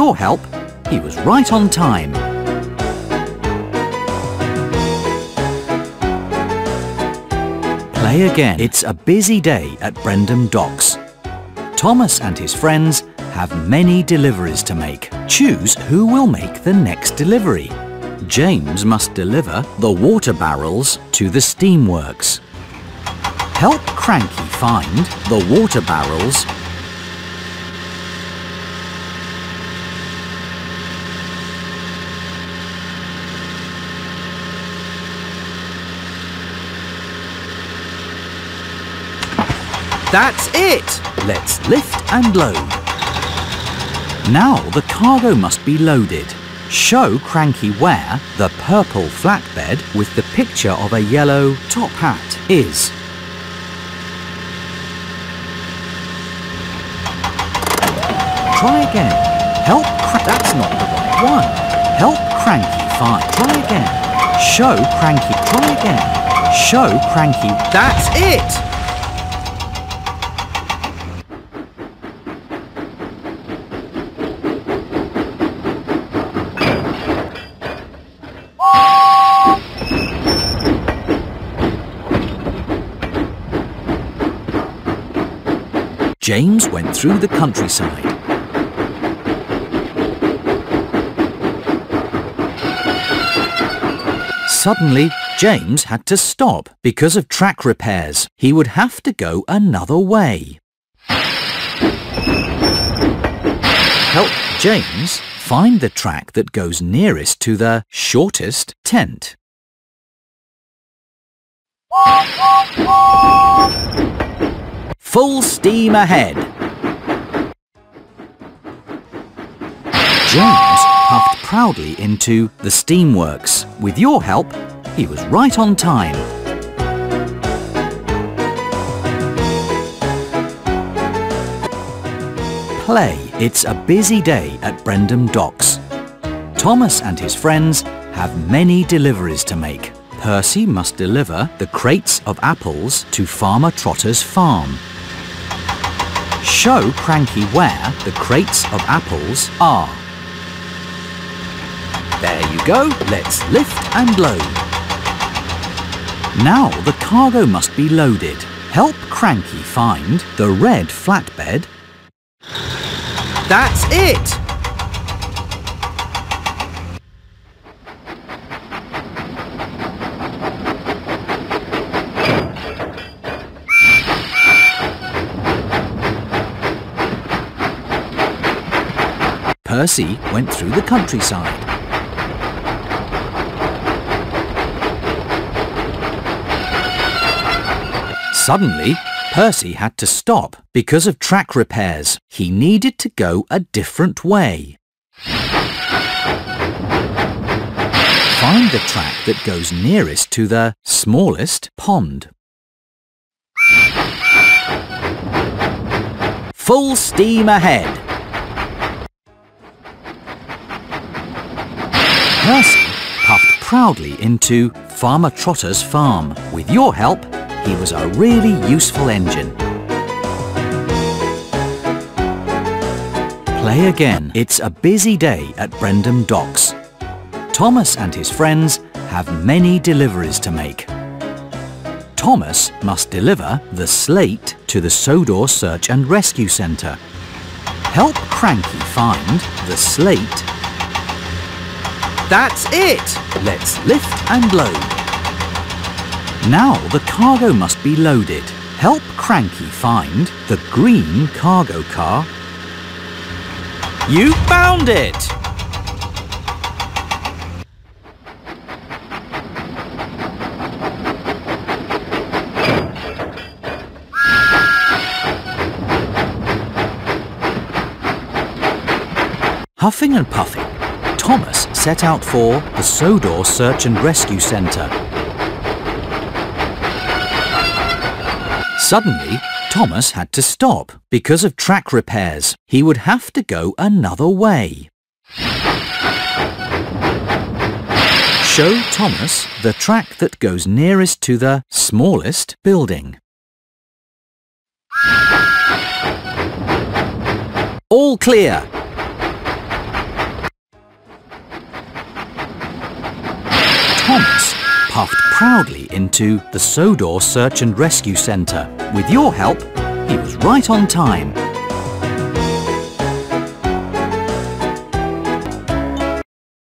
your help, he was right on time. Play again. It's a busy day at Brendam Docks. Thomas and his friends have many deliveries to make. Choose who will make the next delivery. James must deliver the water barrels to the steamworks. Help Cranky find the water barrels That's it! Let's lift and load. Now the cargo must be loaded. Show Cranky where the purple flatbed with the picture of a yellow top hat is. Try again. Help Cra- That's not the right one. Help Cranky find. Try again. Show Cranky. Try again. Show Cranky. That's it! James went through the countryside. Suddenly, James had to stop because of track repairs. He would have to go another way. Help James find the track that goes nearest to the shortest tent. Full steam ahead. James puffed proudly into the steamworks. With your help, he was right on time. Play. It's a busy day at Brendam Docks. Thomas and his friends have many deliveries to make. Percy must deliver the crates of apples to Farmer Trotter's farm. Show Cranky where the crates of apples are. There you go. Let's lift and load. Now the cargo must be loaded. Help Cranky find the red flatbed. That's it! Percy went through the countryside. Suddenly, Percy had to stop because of track repairs. He needed to go a different way. Find the track that goes nearest to the smallest pond. Full steam ahead. Percy puffed proudly into Farmer Trotter's farm. With your help, he was a really useful engine. Play again. It's a busy day at Brendam Docks. Thomas and his friends have many deliveries to make. Thomas must deliver the slate to the Sodor Search and Rescue Centre. Help Cranky find the slate. That's it! Let's lift and load. Now the cargo must be loaded. Help Cranky find the green cargo car. You found it! Huffing and puffing, Thomas set out for the Sodor Search and Rescue Centre. Suddenly, Thomas had to stop because of track repairs. He would have to go another way. Show Thomas the track that goes nearest to the smallest building. All clear. Proudly into the Sodor Search and Rescue Centre. With your help, he was right on time